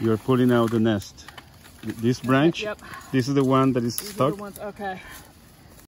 You're pulling out the nest. This branch? Yep. This is the one that is These stuck? Ones, okay.